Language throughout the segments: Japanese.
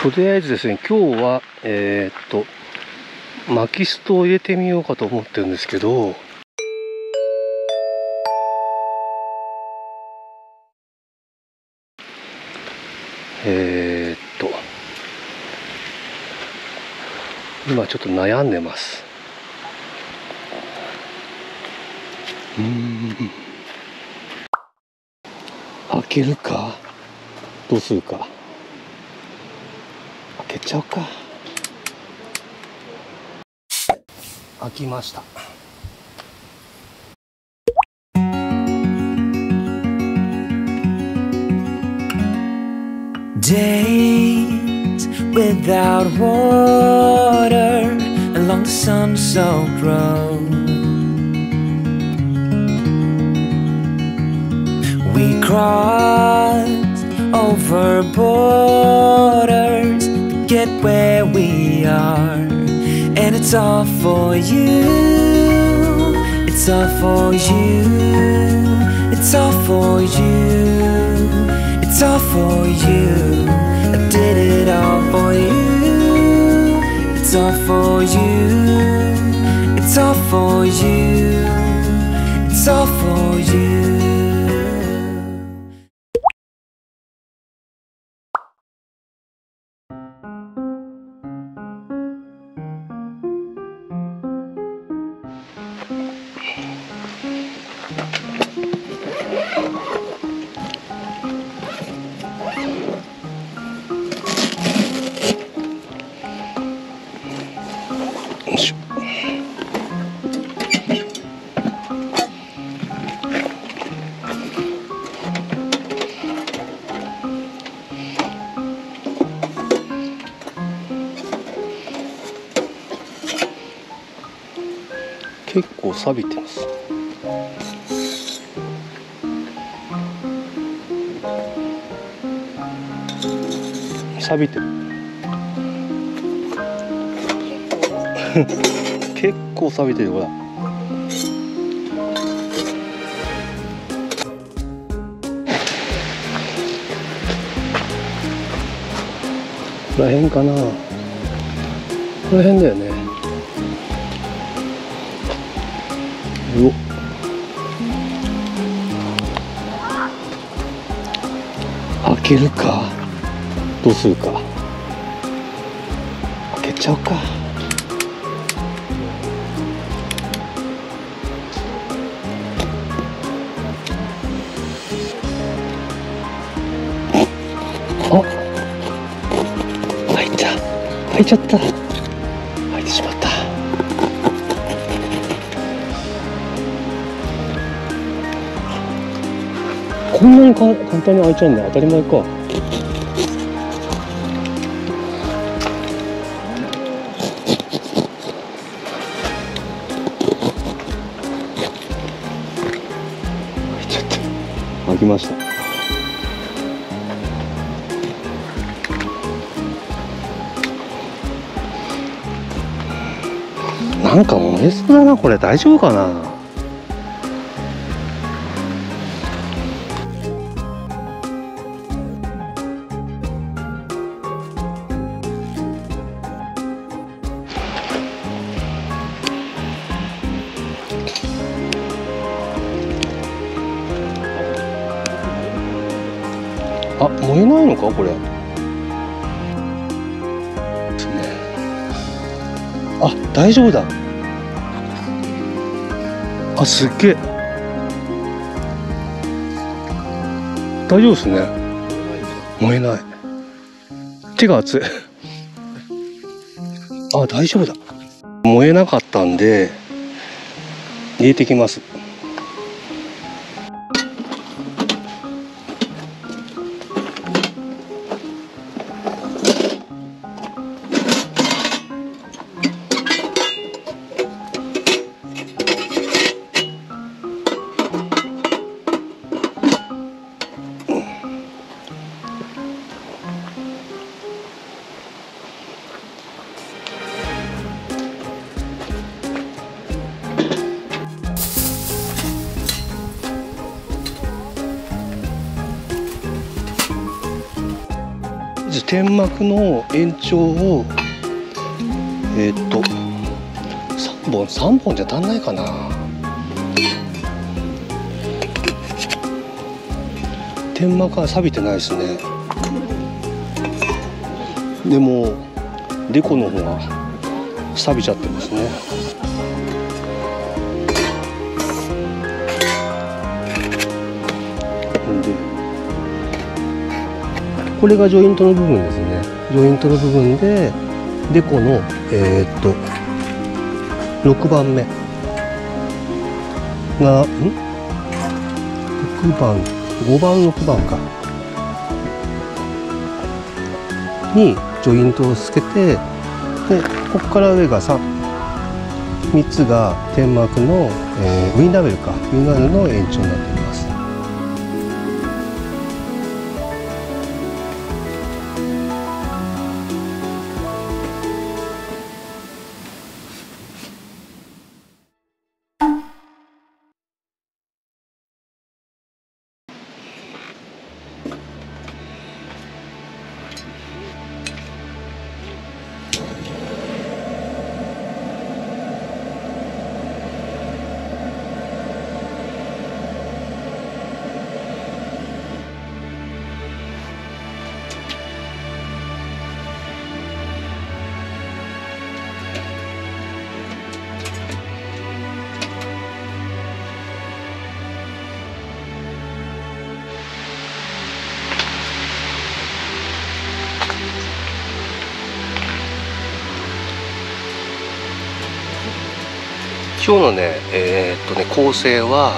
とりあえずですね今日はえー、っと巻きストを入れてみようかと思ってるんですけど。えー、っと。今ちょっと悩んでます。うん。開けるか？どうするか？開けちゃうか開きました Days without water along the sun-soaked road. We crossed over borders to get where we are, and it's all for you. It's all for you. It's all for you. It's all for you. I did it all for you. It's all for you. It's all for you. It's all for you. いしょ。結構錆びてます。錆びてる。結構錆びてるほらここら辺かな。ここら辺だよね。うお。開けるかどうするか。開けちゃうか。いちゃった。開いてしまった。こんなにか簡単に開いちゃうんだ。当たり前か。開いちゃった。開きましたなんか燃えそうだなこれ。大丈夫かな？あ大丈夫だ。あすっげえ。大丈夫ですね。燃えない。手が熱い。あ大丈夫だ。燃えなかったんで入れてきます。天幕の延長をえーっと3本3本じゃ足んないかな。天幕は錆びてないですね。でもデコの方が錆びちゃってますね。れがジョイントの部分ですね。ジョイントの部分でデコのえーっと6番目。がん？6番。5番6番か。にジョイントをつけてでここから上が 3, 3つが天幕の、えーウィンダーベルか。ウィンダーベルの延長になっています。今日のねえーっとね構成は、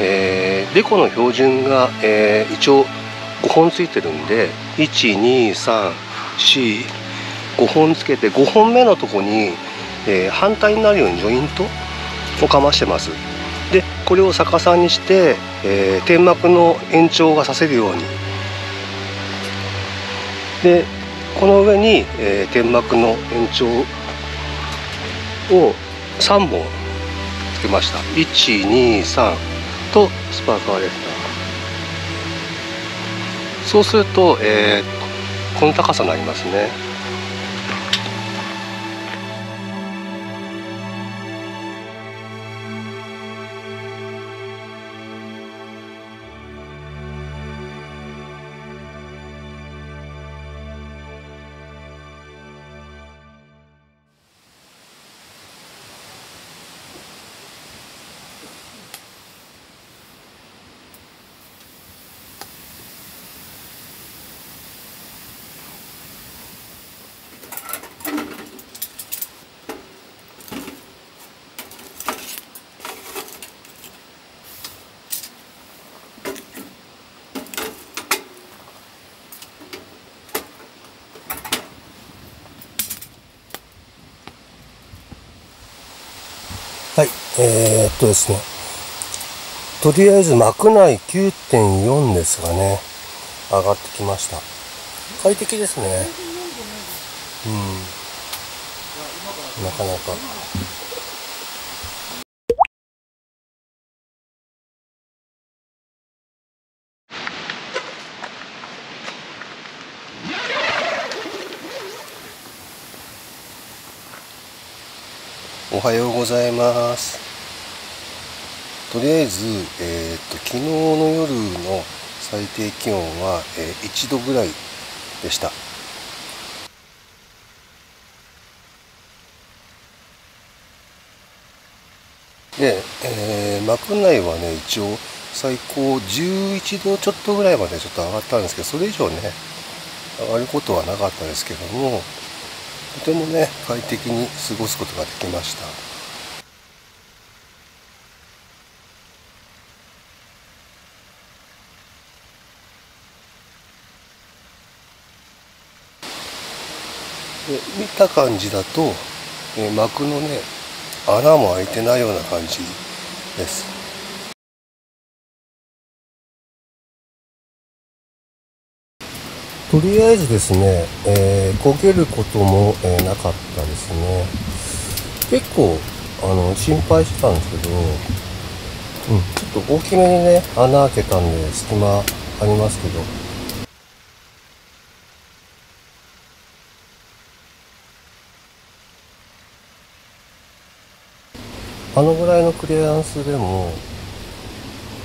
えーデコの標準が、えー一応5本ついてるんで1234 5本つけて5本目のとこに、えー反対になるようにジョイントをかましてます。でこれを逆さにして、えー天幕の延長がさせるように。でこの上に、えー天幕の延長を3本つけました。123とスパーカーレフターそうすると、えーこの高さになりますね。えー、っとですね。とりあえず幕内9.4ですがね。上がってきました。快適ですね。うん。なかなか。おはようございます。とりあえず、えー、と昨日の夜の最低気温は、えー1度ぐらいでした。で、えー幕内はね一応最高11度ちょっとぐらいまでちょっと上がったんですけどそれ以上ね上がることはなかったですけどもとてもね快適に過ごすことができました。で見た感じだと、えー幕のね穴も開いてないような感じです。とりあえずですね、えー焦げることも、えーなかったですね。結構あの心配してたんですけど、うん、ちょっと大きめにね穴開けたんで隙間ありますけどあのぐらいのクリアンスでも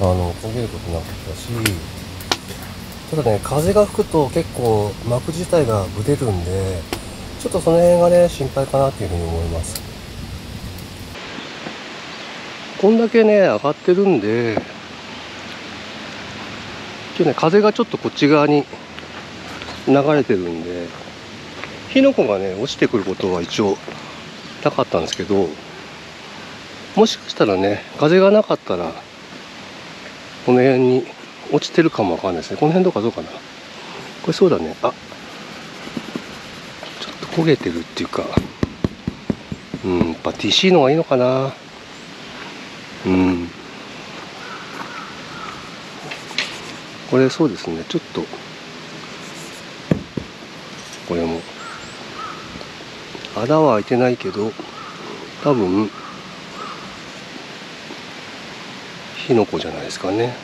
あの焦げることなかったしただね風が吹くと結構膜自体がぶれるんでちょっとその辺がね心配かなっていうふうに思います。こんだけね上がってるんで今日ね風がちょっとこっち側に流れてるんで火の粉がね落ちてくることは一応なかったんですけどもしかしたらね風がなかったらこの辺に落ちてるかもわかんないですね。この辺どうかどうかな？これそうだね。あ。ちょっと焦げてるっていうか。うんやっぱ TC の方がいいのかな。うん。これそうですね。ちょっと。これも。穴は開いてないけど多分火の粉じゃないですかね。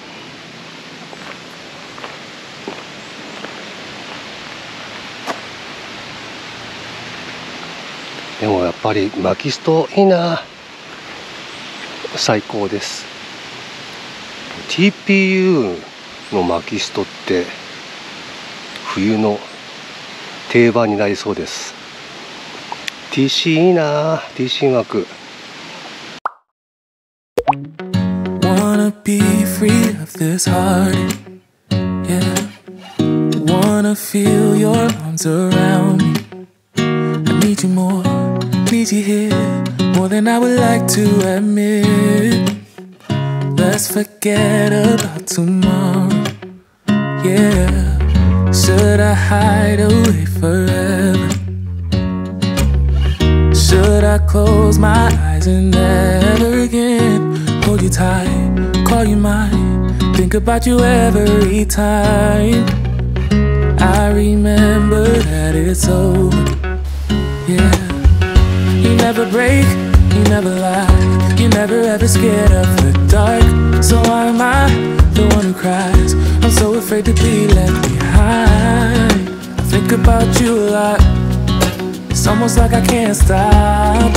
でもやっぱり薪ストいいな。最高です。TPU の薪ストって冬の定番になりそうです。TC いいな。TC 枠。Be free of this heart. Yeah. Wanna feel your arms around me. I need you more, need you here, more than I would like to admit. Let's forget about tomorrow. Yeah. Should I hide away forever? Should I close my eyes and never again hold you tight, call you mine, think about you every time? I remember that it's over, yeah. You never break, you never lie, you never ever scared of the dark. So why am I the one who cries? I'm so afraid to be left behind. I think about you a lot. It's almost like I can't stop,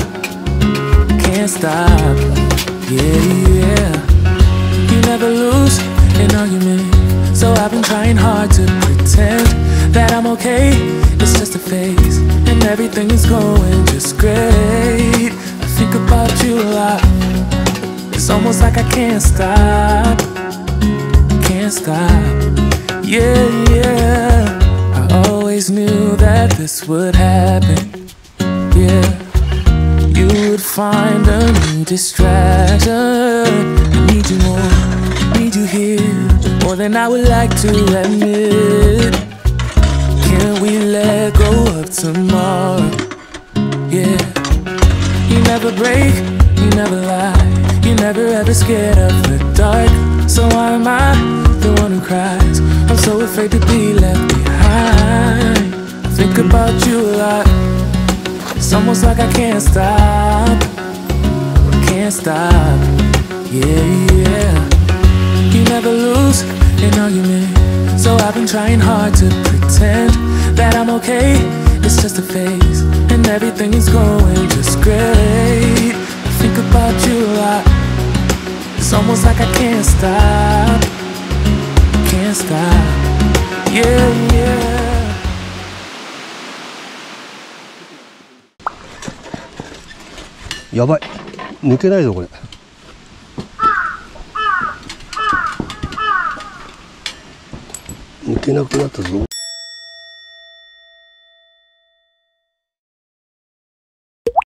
can't stop. Yeah, yeah. You never lose an argument, so I've been trying hard to pretend that I'm okay. It's just a phase, and everything is going just great. I think about you a lot. It's almost like I can't stop, can't stop. Yeah, yeah. I always knew that this would happen. Yeah, you would find a distraction. I need you more, need you here, more than I would like to admit. Can we let go of tomorrow? Yeah, you never break, you never lie, you never ever scared of the dark. So why am I the one who cries? I'm so afraid to be left behind. I think about you a lot. It's almost like I can't stop, can't stop. Yeah, yeah. You never lose an argument, so I've been trying hard to pretend that I'm okay. It's just a phase, and everything is going just great. I think about you a lot. It's almost like I can't stop, can't stop. Yeah, yeah. やばい 抜けないぞこれ。抜けなくなったぞ。